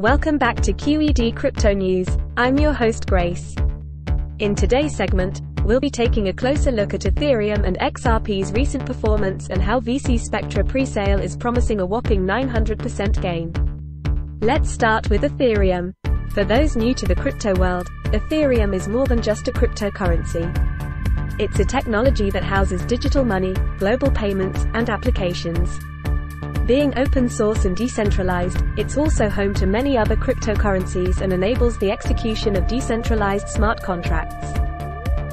Welcome back to QED Crypto News. I'm your host Grace. In today's segment, we'll be taking a closer look at Ethereum and XRP's recent performance and how VC Spectra presale is promising a whopping 900% gain. Let's start with Ethereum. For those new to the crypto world, Ethereum is more than just a cryptocurrency. It's a technology that houses digital money, global payments, and applications. Being open source and decentralized, it's also home to many other cryptocurrencies and enables the execution of decentralized smart contracts.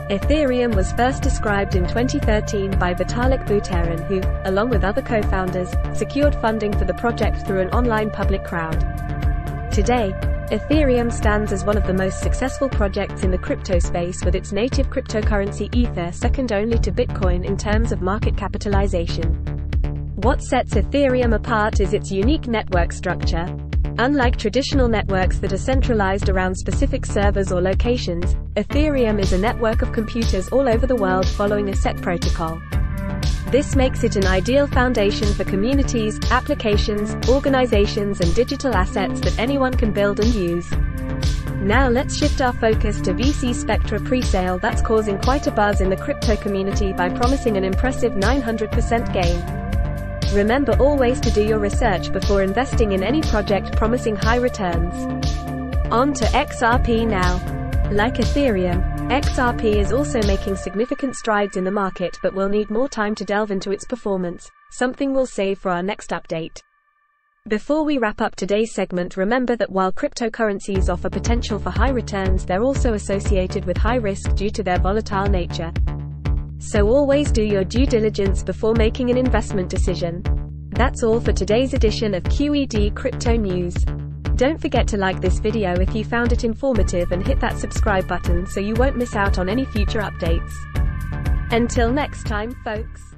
Ethereum was first described in 2013 by Vitalik Buterin who, along with other co-founders, secured funding for the project through an online public crowd. Today, Ethereum stands as one of the most successful projects in the crypto space with its native cryptocurrency Ether second only to Bitcoin in terms of market capitalization. What sets Ethereum apart is its unique network structure. Unlike traditional networks that are centralized around specific servers or locations, Ethereum is a network of computers all over the world following a set protocol. This makes it an ideal foundation for communities, applications, organizations and digital assets that anyone can build and use. Now let's shift our focus to VC Spectra presale that's causing quite a buzz in the crypto community by promising an impressive 900% gain. Remember always to do your research before investing in any project promising high returns. On to XRP now. Like Ethereum, XRP is also making significant strides in the market but will need more time to delve into its performance, something we'll save for our next update. Before we wrap up today's segment, remember that while cryptocurrencies offer potential for high returns, they're also associated with high risk due to their volatile nature. So always do your due diligence before making an investment decision. That's all for today's edition of QED Crypto News. Don't forget to like this video if you found it informative and hit that subscribe button so you won't miss out on any future updates. Until next time, folks.